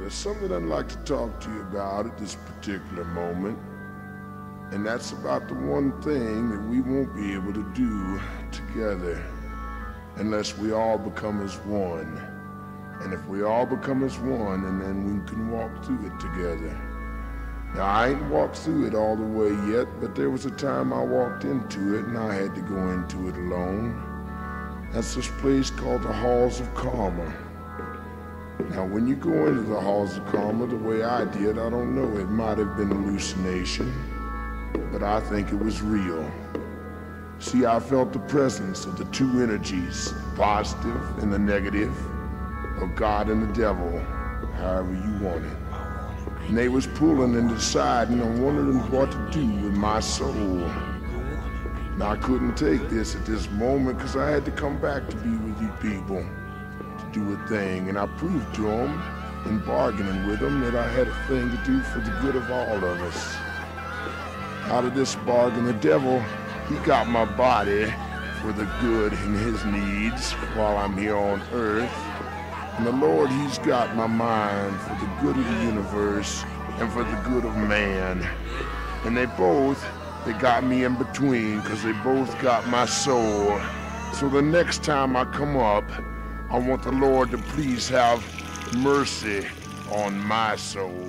there's something I'd like to talk to you about at this particular moment. And that's about the one thing that we won't be able to do together unless we all become as one. And if we all become as one, and then we can walk through it together. Now, I ain't walked through it all the way yet, but there was a time I walked into it and I had to go into it alone. That's this place called the Halls of Karma. Now, when you go into the Halls of Karma the way I did, I don't know, it might have been hallucination, but I think it was real. See, I felt the presence of the two energies, positive and the negative, of God and the devil, however you want it. And they was pulling and deciding on wondering what to do with my soul. Now I couldn't take this at this moment because I had to come back to be with you people do a thing. And I proved to them in bargaining with them that I had a thing to do for the good of all of us. Out of this bargain, the devil, he got my body for the good in his needs while I'm here on earth. And the Lord, He's got my mind for the good of the universe and for the good of man. And they both, they got me in between because they both got my soul. So the next time I come up, I want the Lord to please have mercy on my soul.